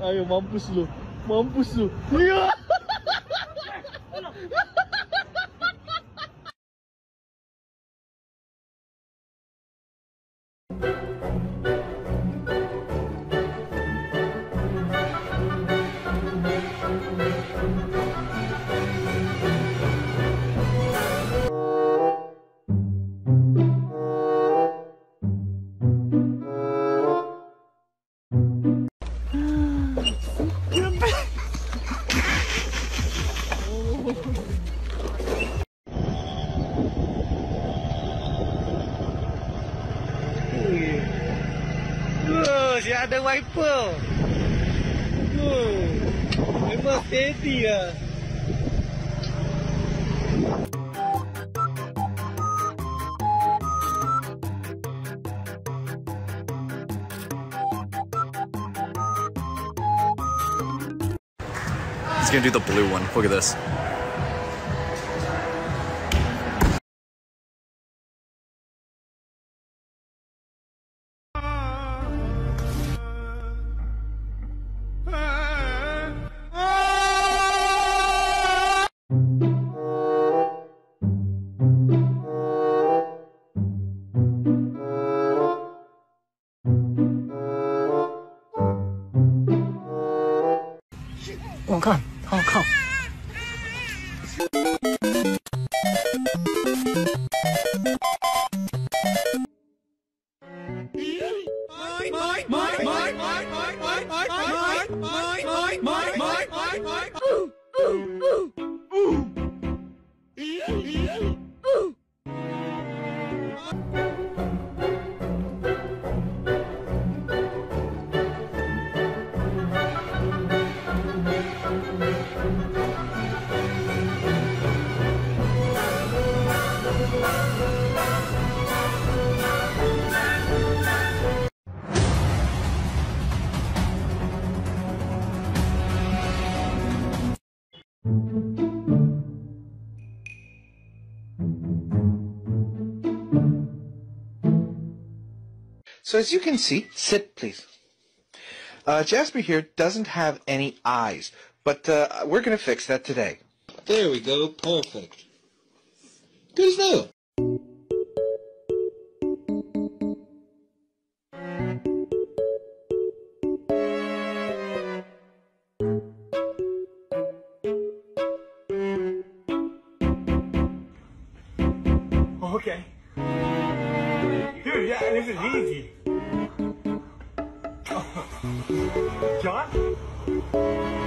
Ayo mampus lu. Mampus lu. Iya. Oh, si ada wiper. Oh, memang steady lah. He's gonna do the blue one. Look at this. So as you can see, sit please. Uh, Jasper here doesn't have any eyes, but uh, we're going to fix that today. There we go. Perfect. Good as new. Yeah, this is easy. John?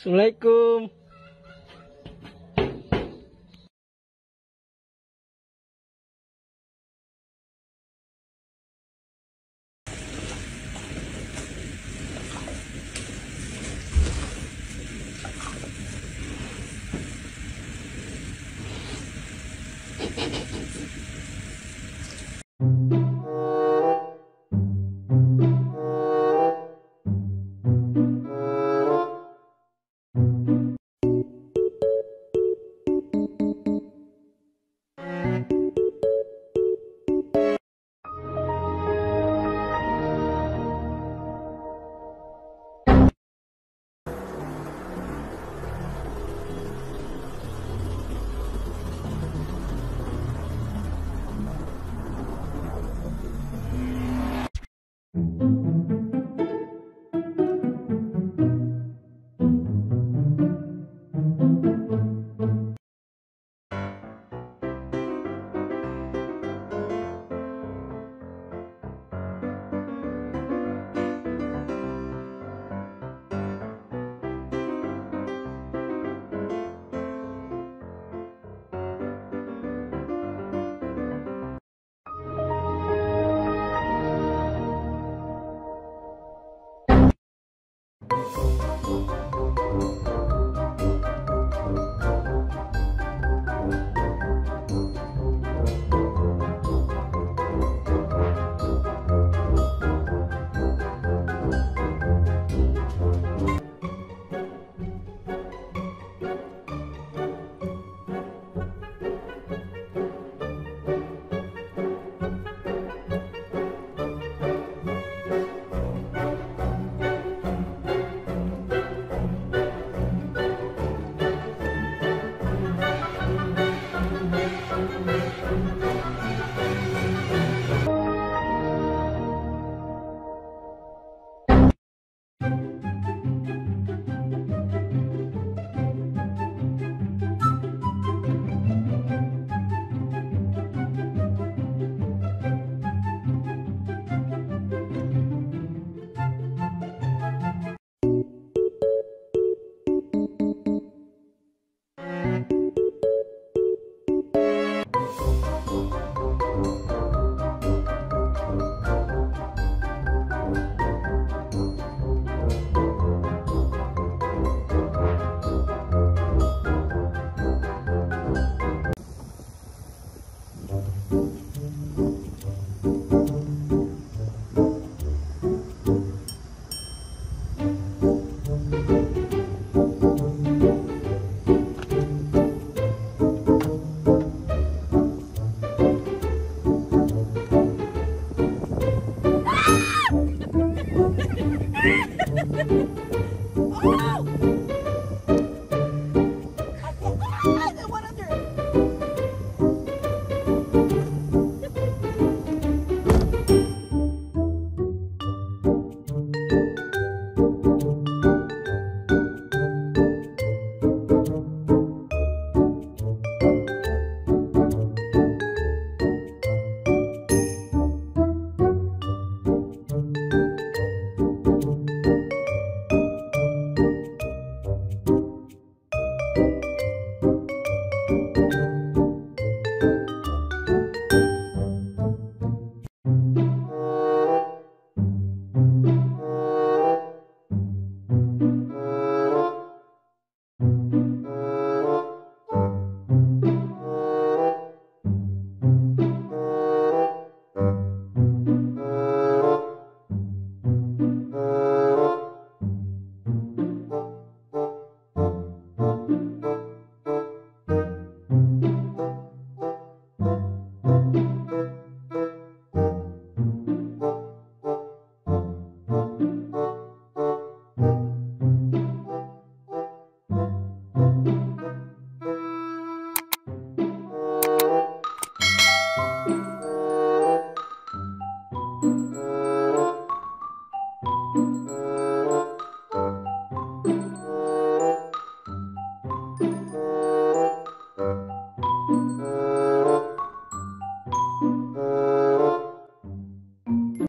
Assalamualaikum.